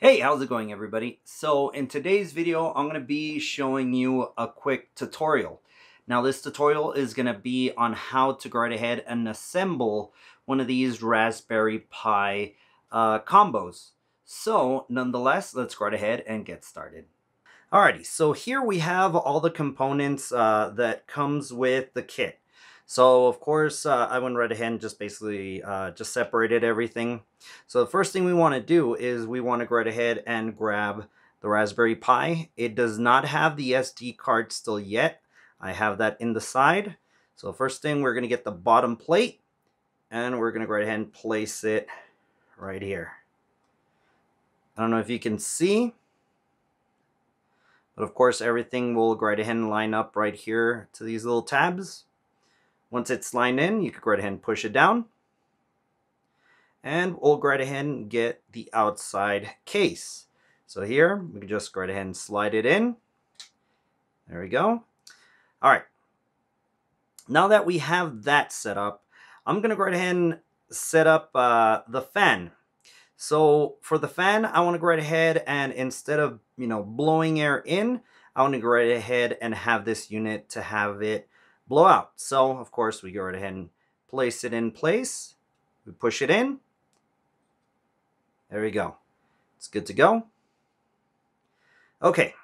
Hey, how's it going everybody? So in today's video, I'm going to be showing you a quick tutorial. Now this tutorial is going to be on how to go right ahead and assemble one of these Raspberry Pi uh, combos. So nonetheless, let's go right ahead and get started. Alrighty, so here we have all the components uh, that comes with the kit. So of course, uh, I went right ahead and just basically uh, just separated everything. So the first thing we want to do is we want to go right ahead and grab the Raspberry Pi. It does not have the SD card still yet. I have that in the side. So first thing, we're going to get the bottom plate and we're going to go right ahead and place it right here. I don't know if you can see, but of course everything will go right ahead and line up right here to these little tabs. Once it's lined in, you can go right ahead and push it down. And we'll go right ahead and get the outside case. So here, we can just go right ahead and slide it in. There we go. All right. Now that we have that set up, I'm going to go right ahead and set up uh, the fan. So for the fan, I want to go right ahead and instead of, you know, blowing air in, I want to go right ahead and have this unit to have it blow out. So, of course, we go right ahead and place it in place. We push it in. There we go. It's good to go. Okay,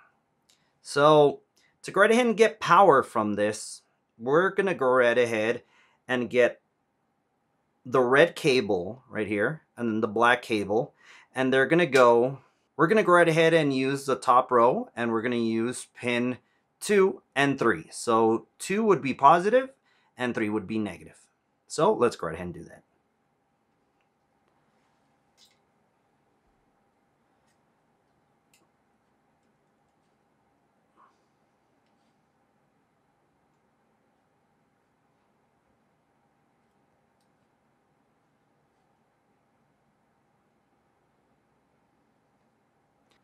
so to go right ahead and get power from this, we're going to go right ahead and get the red cable right here and then the black cable. And they're going to go, we're going to go right ahead and use the top row and we're going to use pin 2, and 3. So 2 would be positive, and 3 would be negative. So let's go ahead and do that.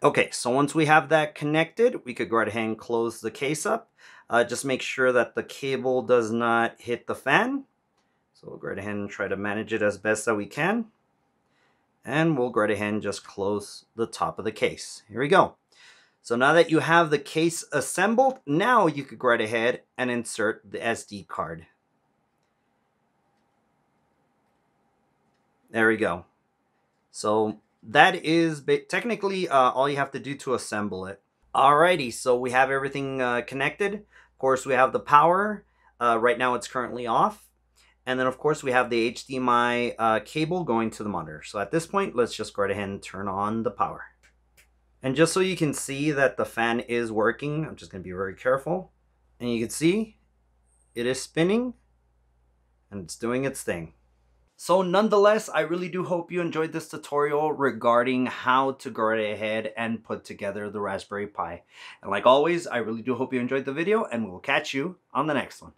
Okay, so once we have that connected, we could go ahead and close the case up. Uh, just make sure that the cable does not hit the fan. So we'll go ahead and try to manage it as best that we can. And we'll go ahead and just close the top of the case. Here we go. So now that you have the case assembled, now you could go right ahead and insert the SD card. There we go. So that is technically uh, all you have to do to assemble it. Alrighty, so we have everything uh, connected. Of course, we have the power. Uh, right now it's currently off. And then, of course, we have the HDMI uh, cable going to the monitor. So at this point, let's just go ahead and turn on the power. And just so you can see that the fan is working, I'm just going to be very careful. And you can see it is spinning and it's doing its thing. So nonetheless, I really do hope you enjoyed this tutorial regarding how to go ahead and put together the Raspberry Pi. And like always, I really do hope you enjoyed the video and we'll catch you on the next one.